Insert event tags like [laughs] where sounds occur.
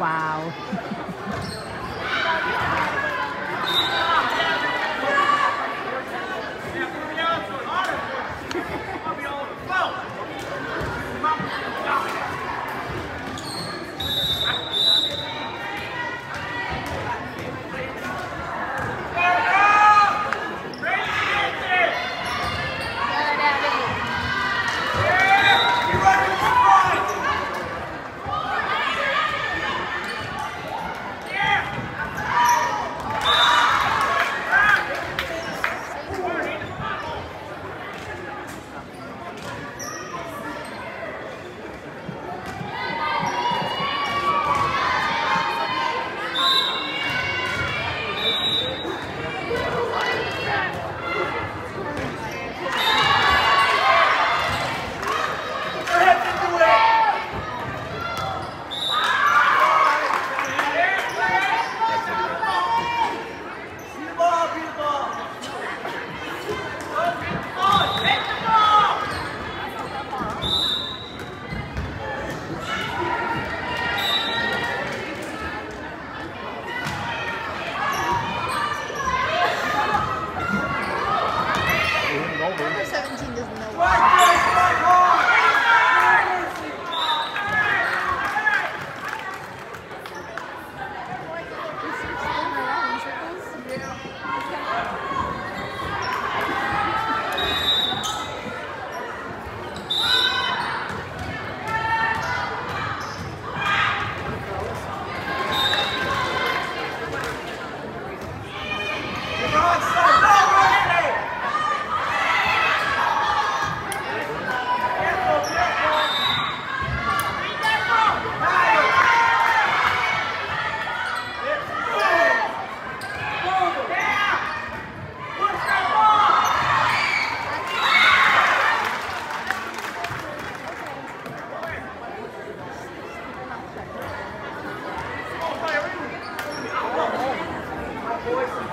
Wow. [laughs] voices.